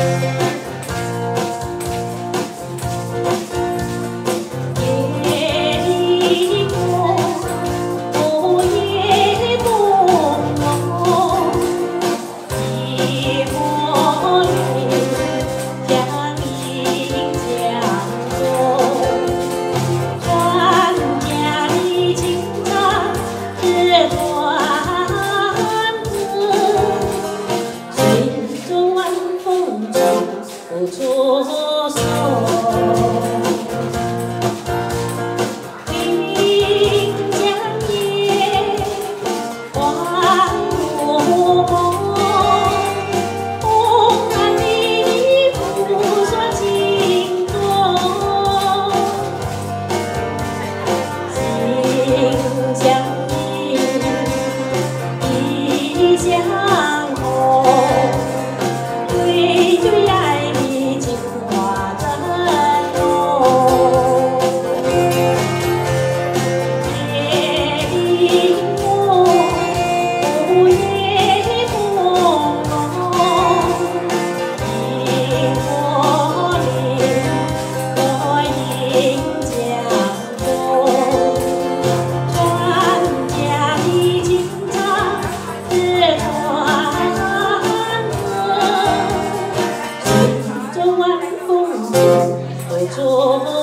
Música Santo. 做。